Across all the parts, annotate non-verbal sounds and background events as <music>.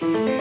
Try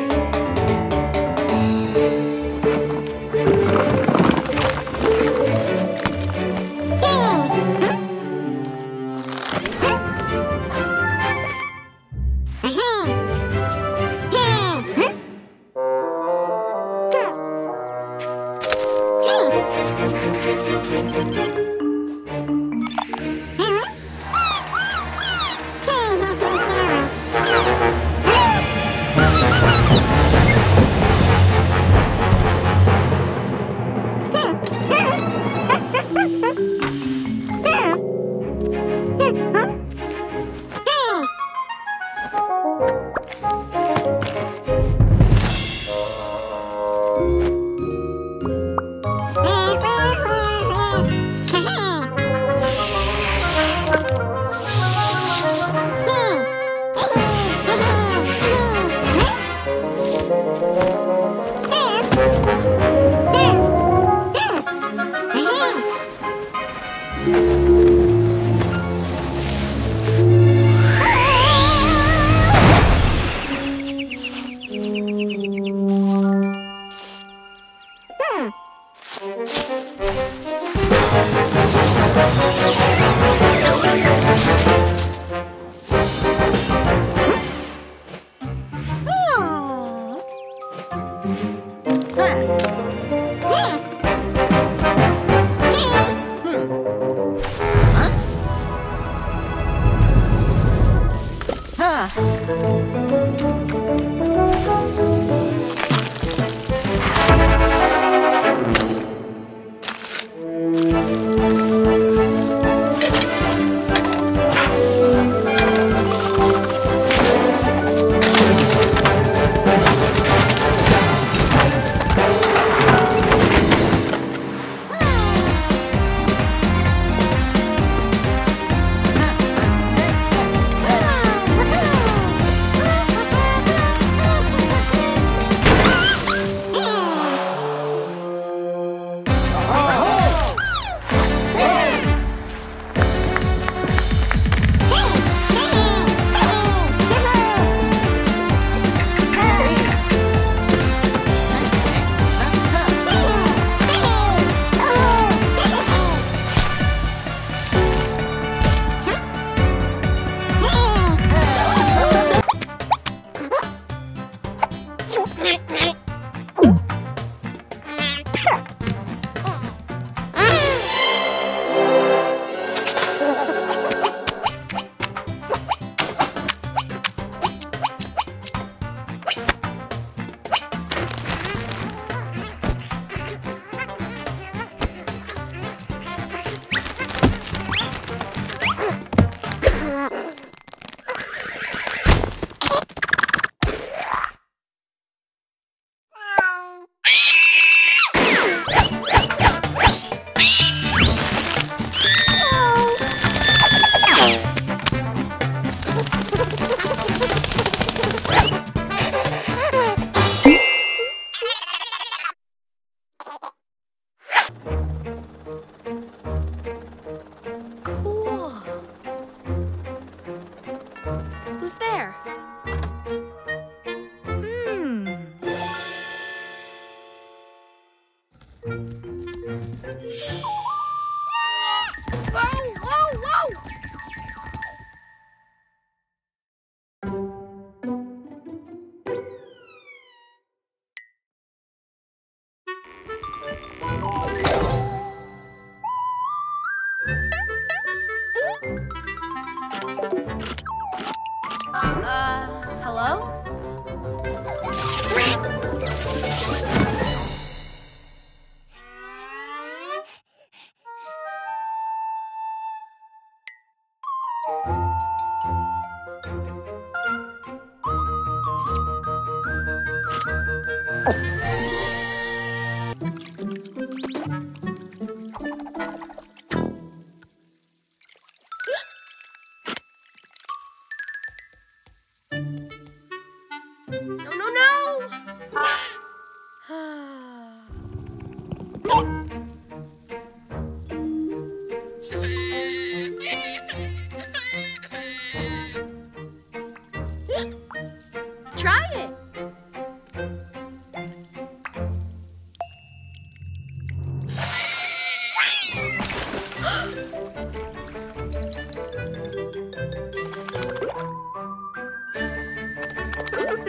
it.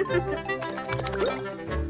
フフ。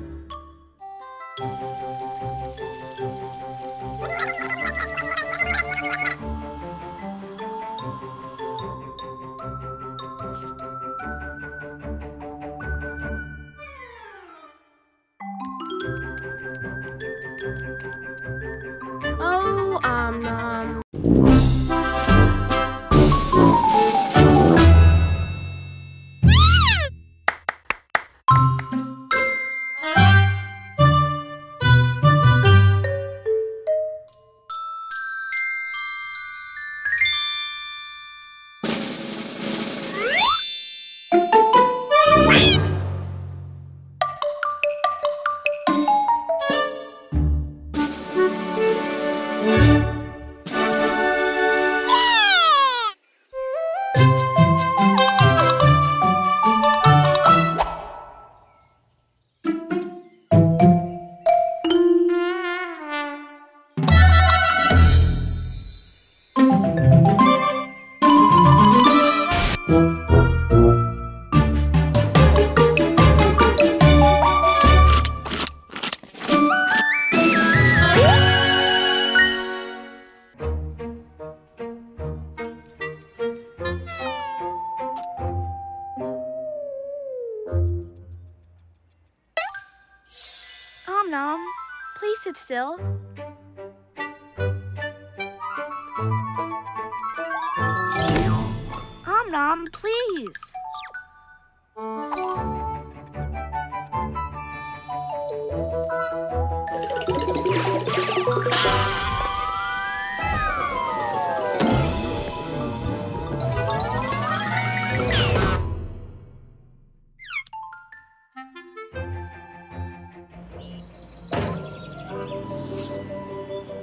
Hey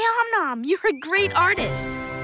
Om Nom, you're a great artist.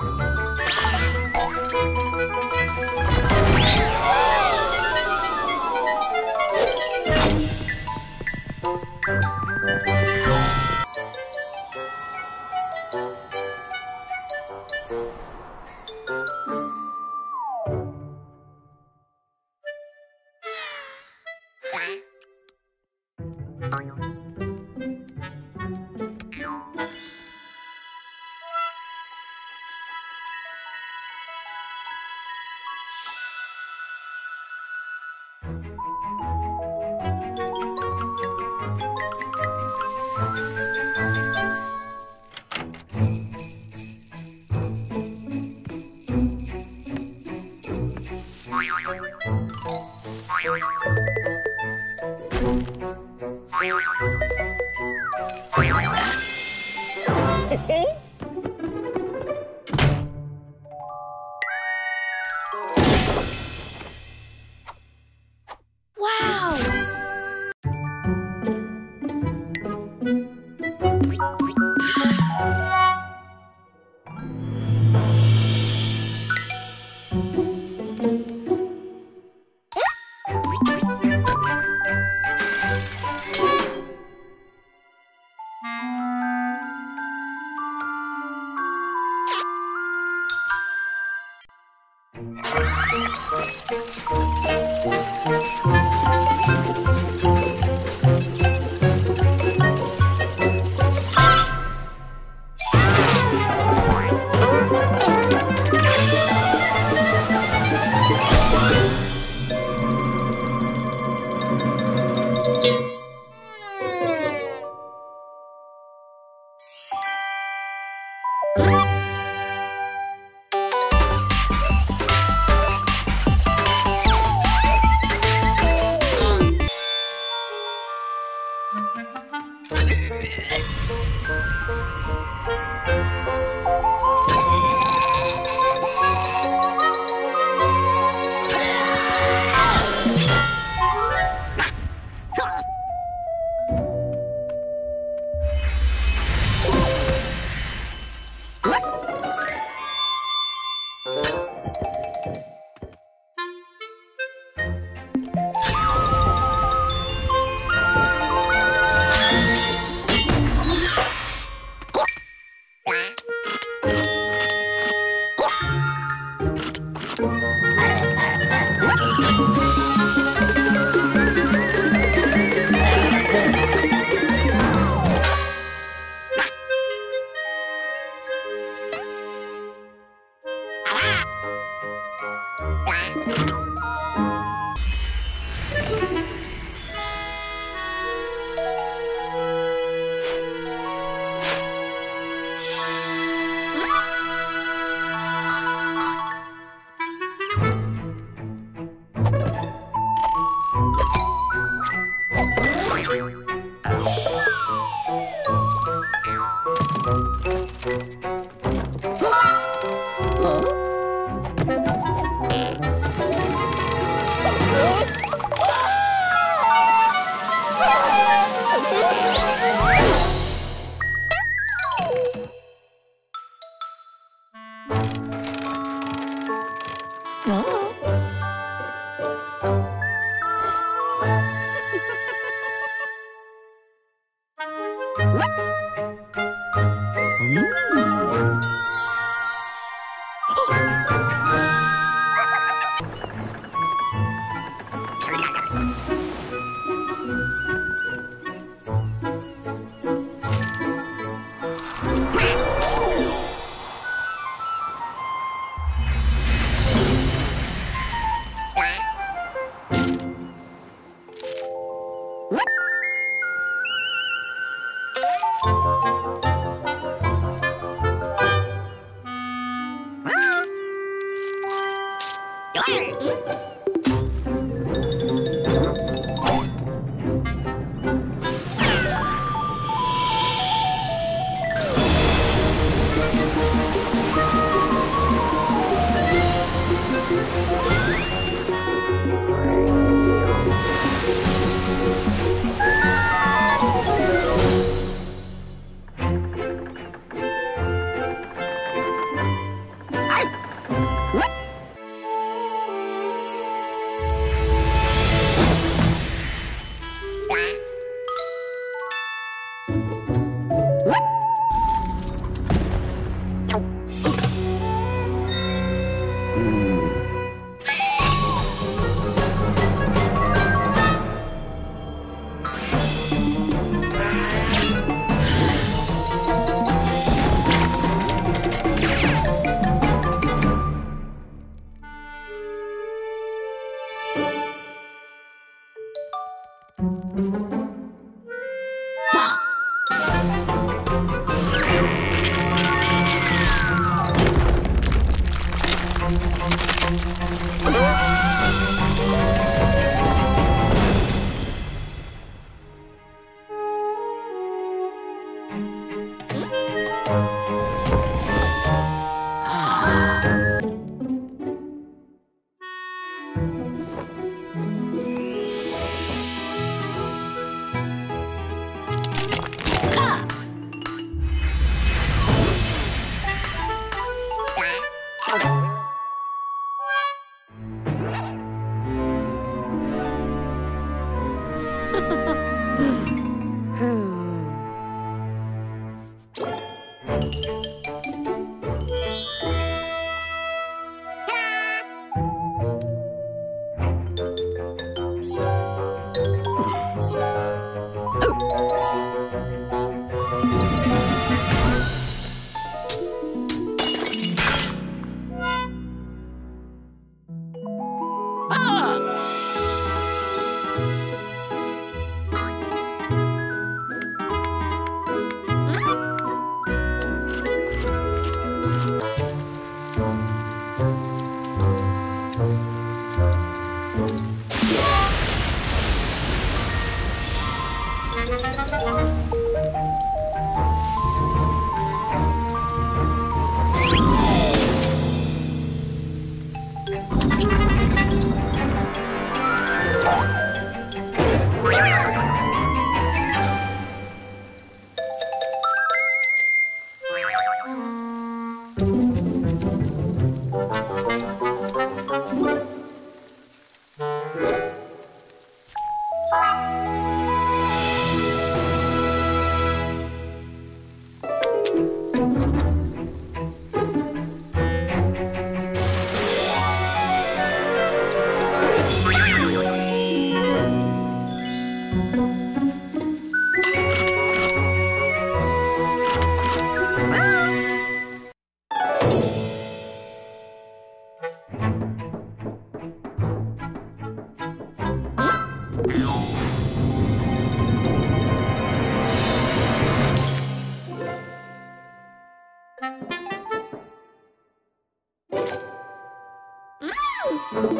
Wow!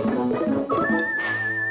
なるほど。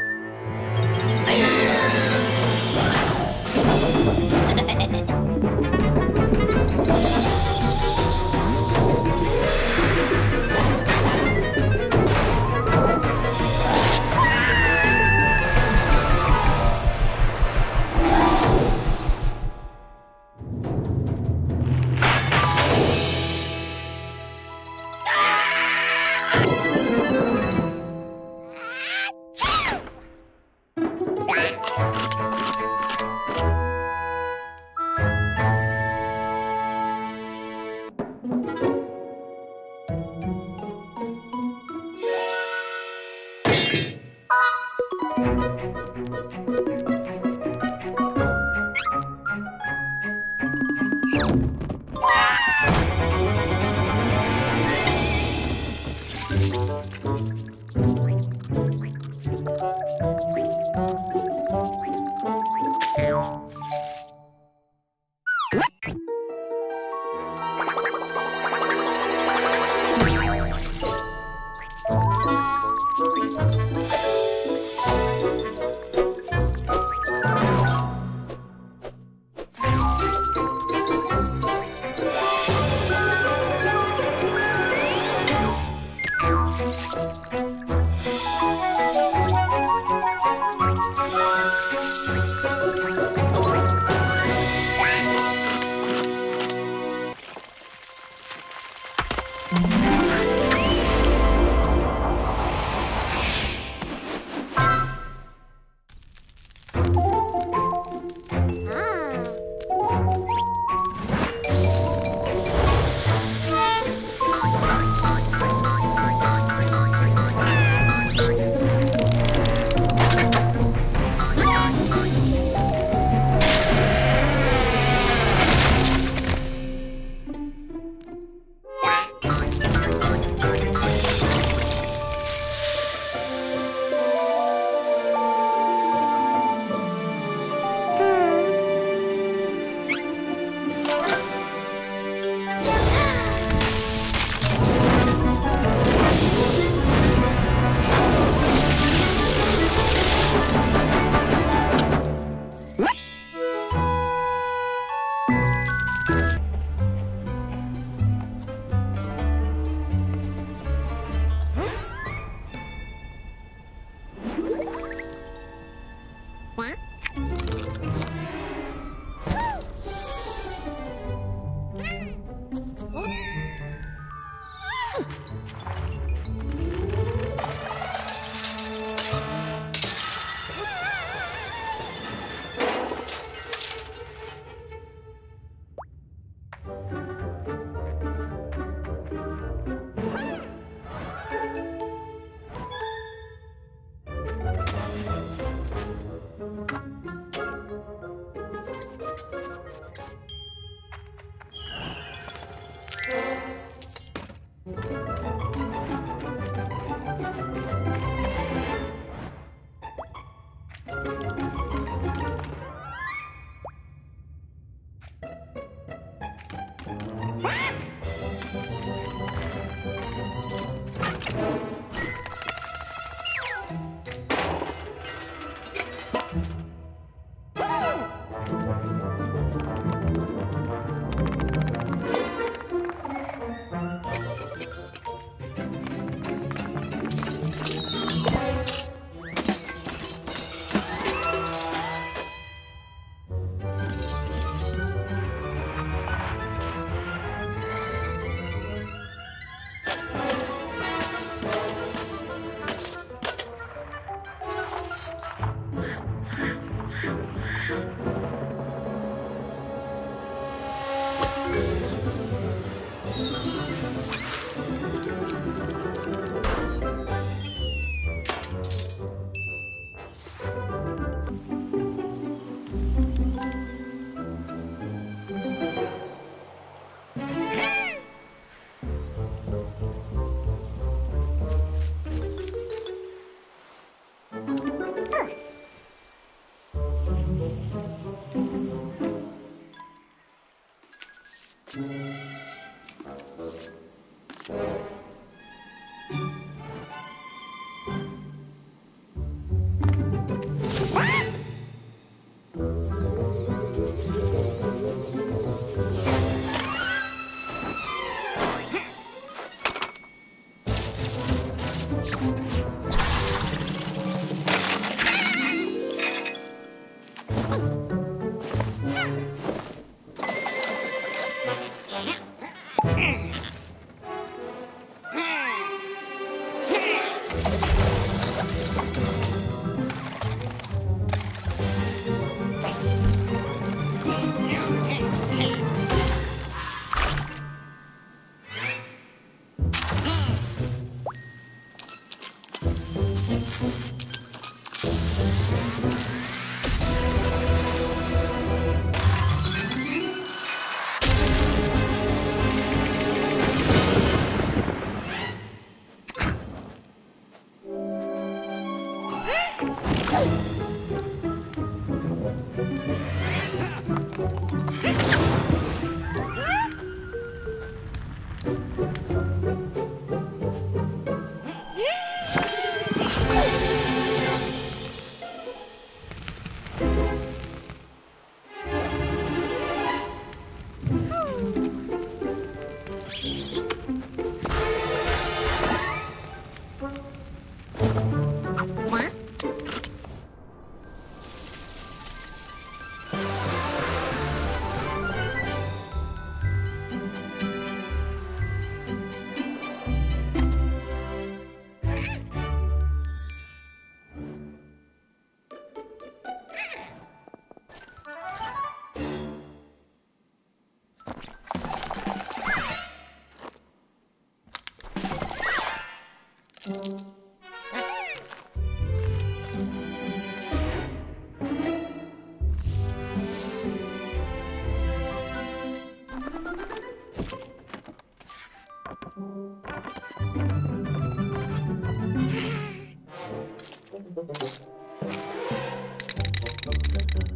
Yeah.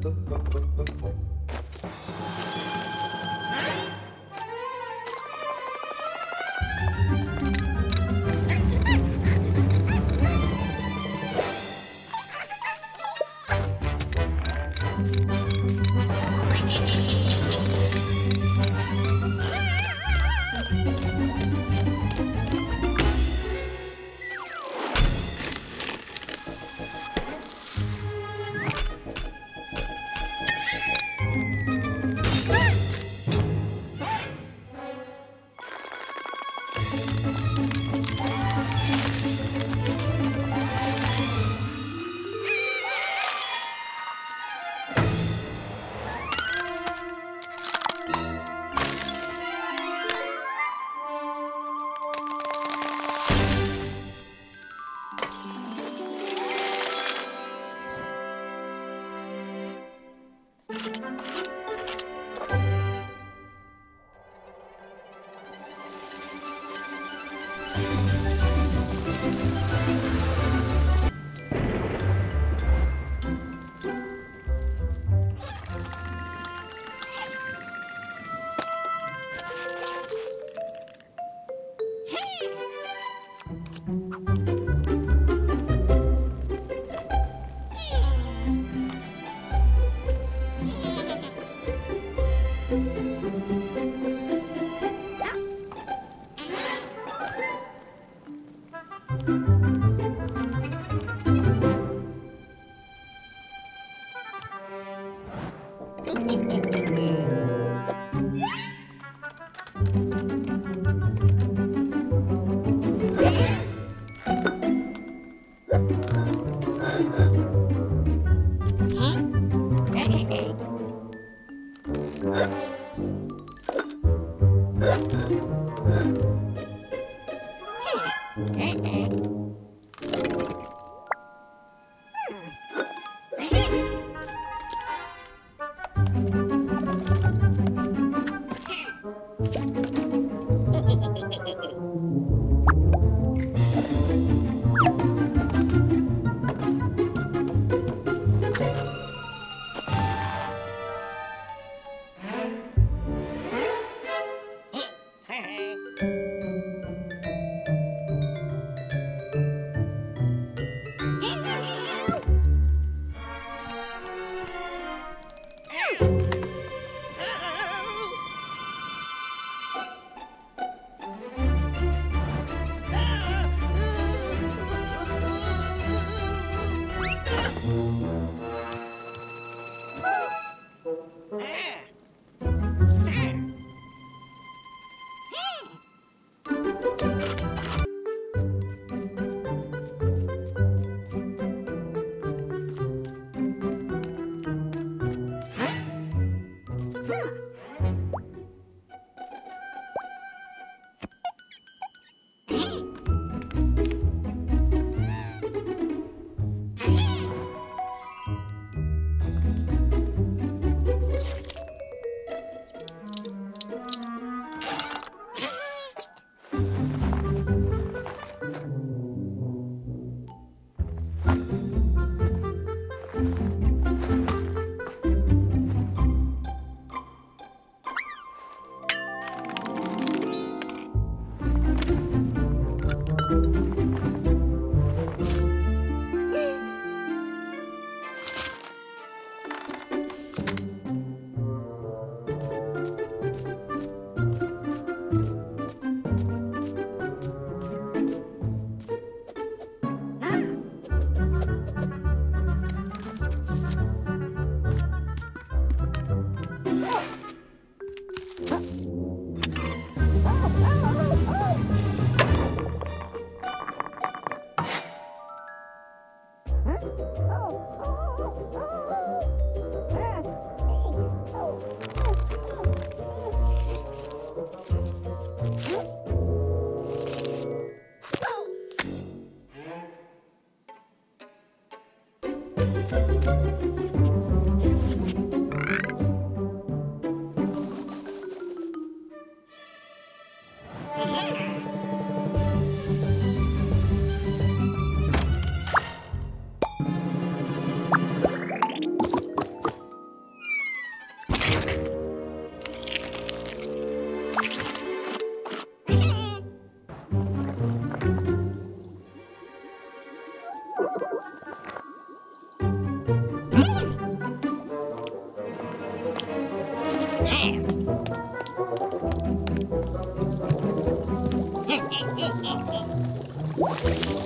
또또또 어? Hey. <laughs> hey Mm-mm.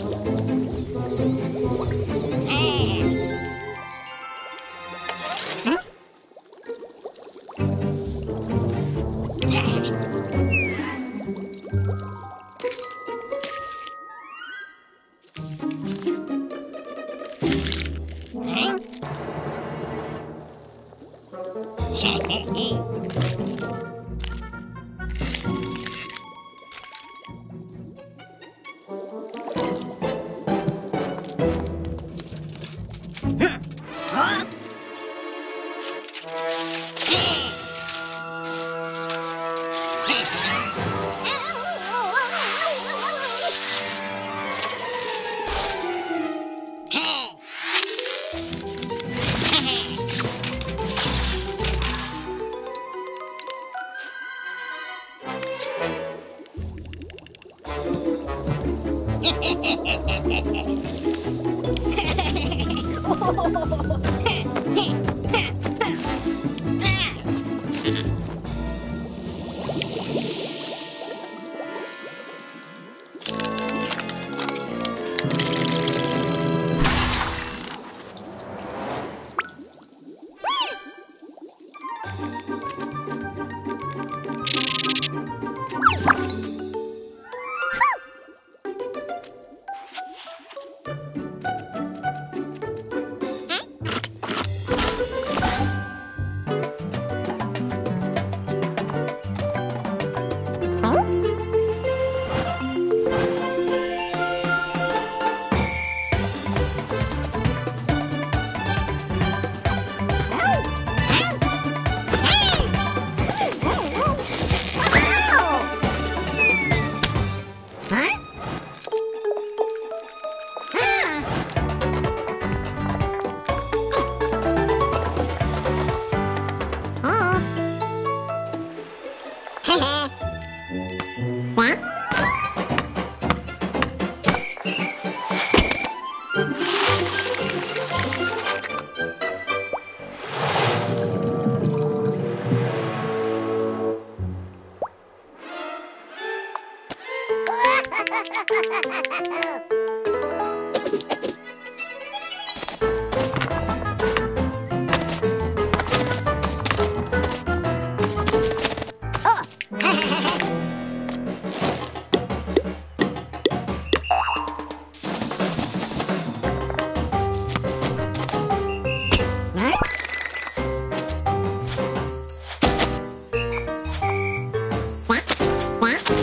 What?